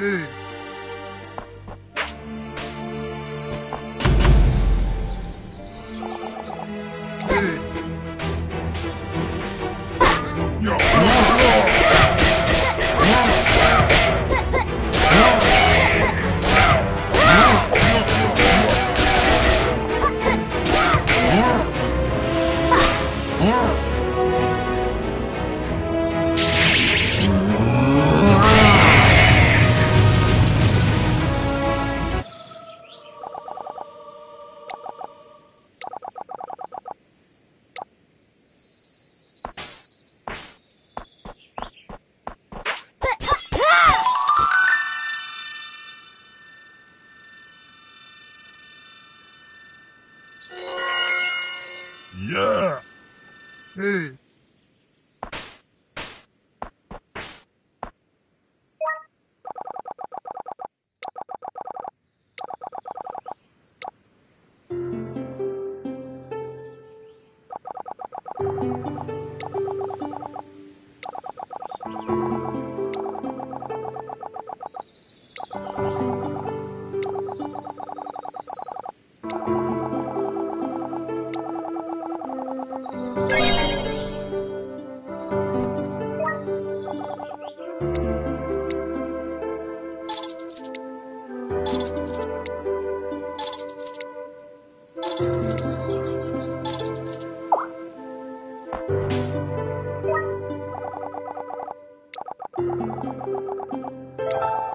Hey. Capital.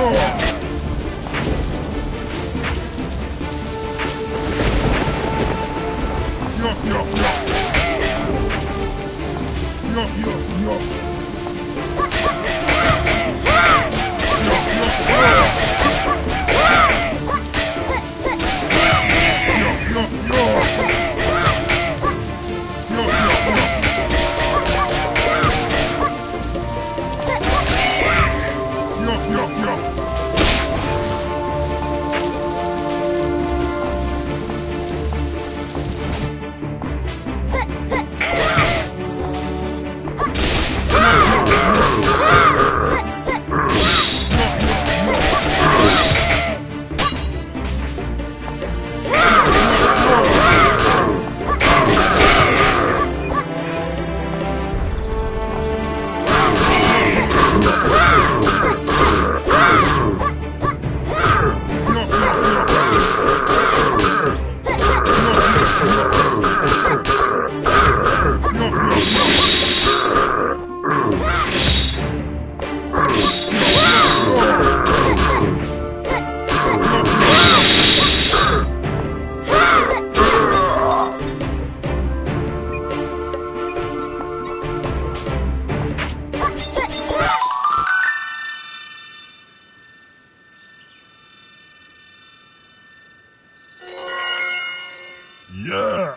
Yo, Yeah.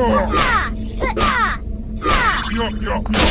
Yeah, yeah, yeah.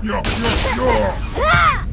Yeah, yeah, yeah.